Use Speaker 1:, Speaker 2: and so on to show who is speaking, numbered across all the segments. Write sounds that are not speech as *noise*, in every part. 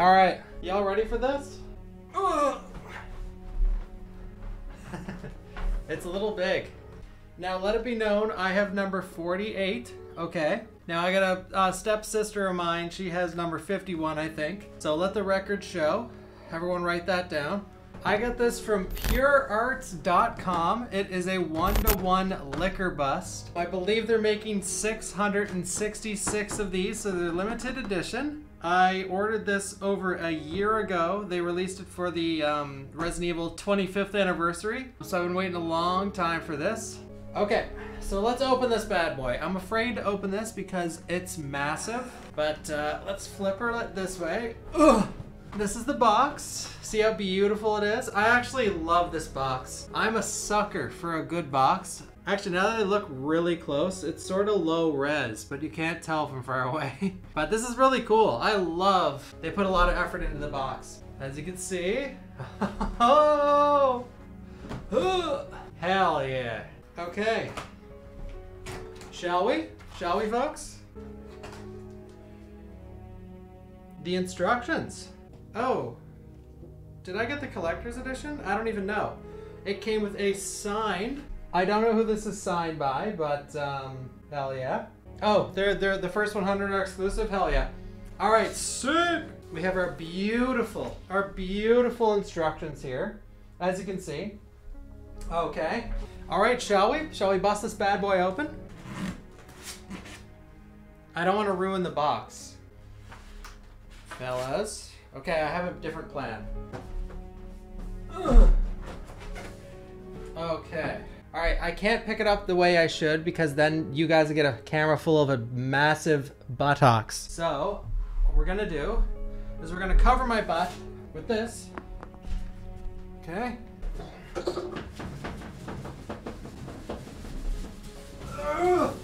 Speaker 1: All right, y'all ready for this? *laughs* it's a little big. Now let it be known, I have number 48. Okay. Now I got a, a stepsister of mine. She has number 51, I think. So let the record show. Everyone write that down. I got this from purearts.com. It is a one-to-one Licker bust. I believe they're making 666 of these, so they're limited edition. I ordered this over a year ago. They released it for the um, Resident Evil 25th anniversary. So I've been waiting a long time for this. Okay, so let's open this bad boy. I'm afraid to open this because it's massive, but uh, let's flip her this way. Ugh. This is the box. See how beautiful it is? I actually love this box. I'm a sucker for a good box. Actually, now that I look really close, it's sort of low res, but you can't tell from far *laughs* away. but this is really cool. I love, they put a lot of effort into the box. As you can see, *laughs* oh, *gasps* hell yeah. Okay, shall we? Shall we, folks? The instructions. Oh, did I get the collector's edition? I don't even know. It came with a signed. I don't know who this is signed by, but um, hell yeah. Oh, they're they're the first 100 are exclusive. Hell yeah. All right, sick. We have our beautiful, our beautiful instructions here, as you can see. Okay. All right, shall we? Shall we bust this bad boy open? I don't want to ruin the box. Fellas. Okay, I have a different plan. Ugh. *sighs* Okay. All right, I can't pick it up the way I should because then you guys get a camera full of a massive buttocks. So, what we're gonna do is we're gonna cover my butt with this. Okay. Ugh.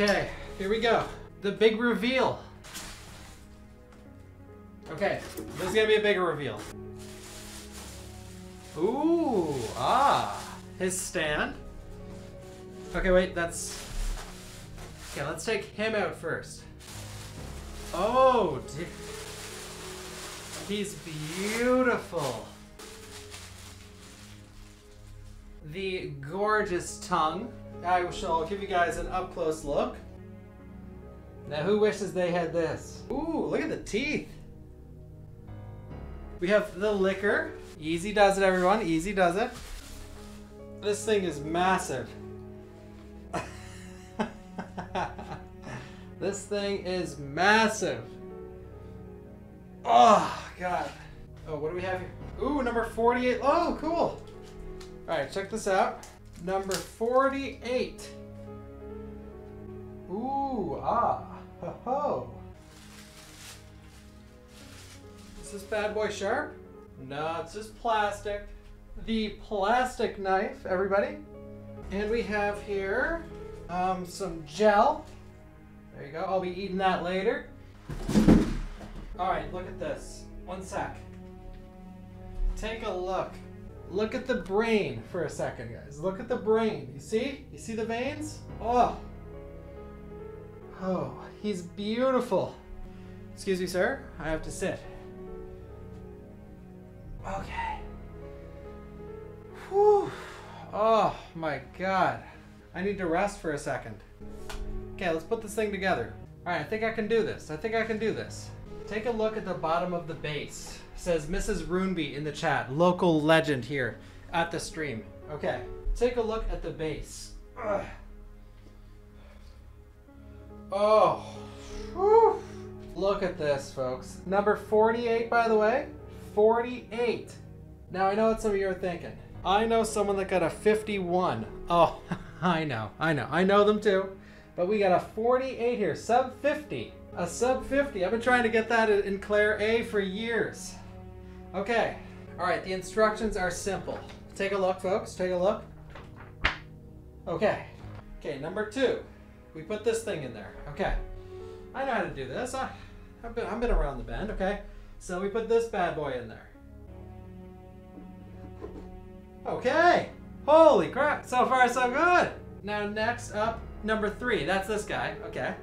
Speaker 1: Okay, here we go. The big reveal. Okay, this is gonna be a bigger reveal. Ooh, ah, his stand. Okay, wait, that's. Okay, let's take him out first. Oh, dear. he's beautiful. The gorgeous tongue. I shall give you guys an up close look. Now, who wishes they had this? Ooh, look at the teeth. We have the Licker. Easy does it, everyone. Easy does it. This thing is massive. *laughs* this thing is massive. Oh, God. Oh, what do we have here? Ooh, number 48. Oh, cool. All right, check this out. Number 48. Ooh, ah, ho ho. Is this bad boy sharp? No, it's just plastic. The plastic knife, everybody. And we have here um, some gel. There you go. I'll be eating that later. All right, look at this. One sec. Take a look. Look at the brain for a second, guys. Look at the brain. You see? You see the veins? Oh. Oh, he's beautiful. Excuse me, sir. I have to sit. Okay. Whew. Oh my god. I need to rest for a second. Okay, let's put this thing together. Alright, I think I can do this. I think I can do this. Take a look at the bottom of the base. Says Mrs. Runeby in the chat. Local legend here at the stream. Okay, take a look at the base. Ugh. Oh. Whew. Look at this, folks. Number 48, by the way. 48. Now, I know what some of you are thinking. I know someone that got a 51. Oh, *laughs* I know, I know. I know them too. But we got a 48 here, sub 50. A sub 50. I've been trying to get that in Claire A for years. Okay. All right, the instructions are simple. Take a look, folks. Take a look. Okay. Okay, number two. We put this thing in there. Okay. I know how to do this. I, I've been, I've been around the bend, okay? So we put this bad boy in there. Okay. Holy crap. So far, so good. Now, next up, number three. That's this guy. Okay.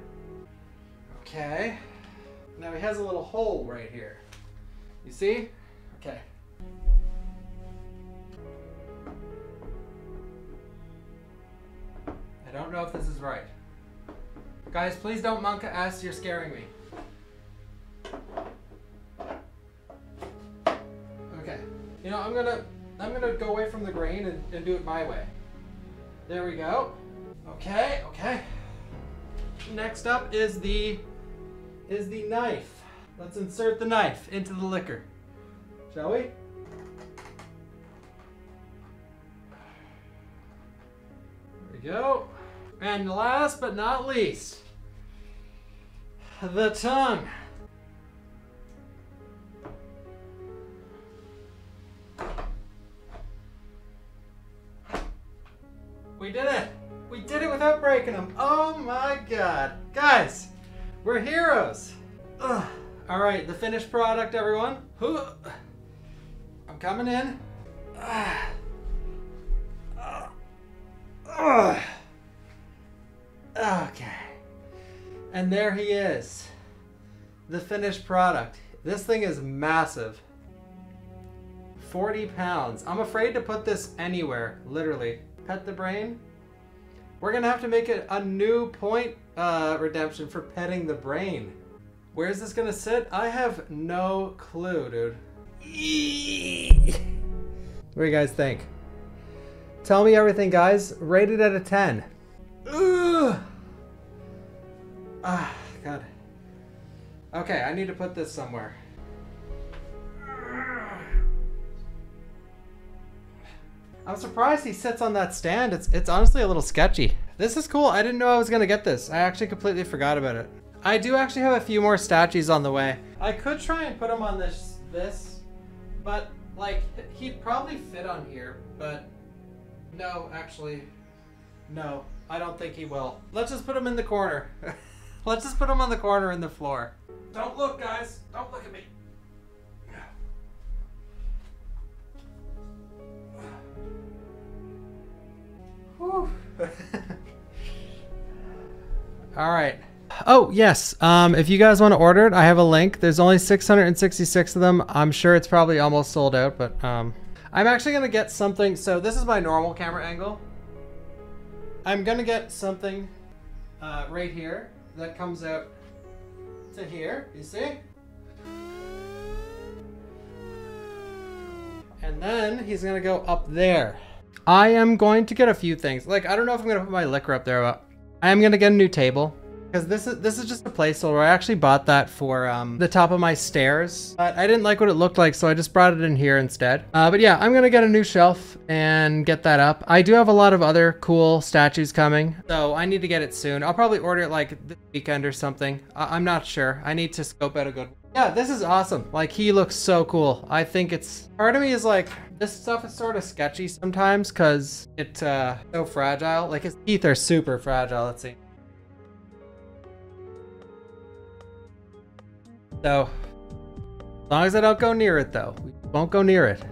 Speaker 1: Okay. Now he has a little hole right here. You see? Okay. I don't know if this is right. Guys, please don't monkaS, you're scaring me. Okay. You know, I'm gonna I'm gonna go away from the grain and, and do it my way. There we go. Okay, okay. Next up is the is the knife. Let's insert the knife into the Licker. Shall we? There we go. And last but not least, the tongue. Finished product, everyone. I'm coming in. Okay. And there he is. The finished product. This thing is massive. 40 pounds. I'm afraid to put this anywhere, literally. Pet the brain. We're gonna have to make it a new point uh, redemption for petting the brain. Where's this gonna sit? I have no clue, dude. What do you guys think? Tell me everything, guys. Rated at a 10. Ugh. Ah, God. Okay, I need to put this somewhere. I'm surprised he sits on that stand. It's it's honestly a little sketchy. This is cool. I didn't know I was gonna get this. I actually completely forgot about it. I do actually have a few more statues on the way. I could try and put them on this this, but like he'd probably fit on here. But no, actually, no. I don't think he will. Let's just put him in the corner. *laughs* Let's just put him on the corner in the floor. Don't look, guys. Don't look at me. Whew. *laughs* All right. Oh, yes. Um, if you guys want to order it, I have a link. There's only 666 of them. I'm sure it's probably almost sold out, but um, I'm actually going to get something. So this is my normal camera angle. I'm going to get something uh, right here that comes out to here. You see? And then he's going to go up there. I am going to get a few things. Like, I don't know if I'm going to put my Licker up there, but I am going to get a new table. Because this is this is just a placeholder. I actually bought that for um, the top of my stairs. But I didn't like what it looked like, so I just brought it in here instead. Uh, but yeah, I'm going to get a new shelf and get that up. I do have a lot of other cool statues coming, so I need to get it soon. I'll probably order it like this weekend or something. I I'm not sure. I need to scope out a good yeah, this is awesome. Like, he looks so cool. I think it's... Part of me is like, this stuff is sort of sketchy sometimes because it's uh, so fragile. Like, his teeth are super fragile, let's see. So, as long as I don't go near it, though. We won't go near it.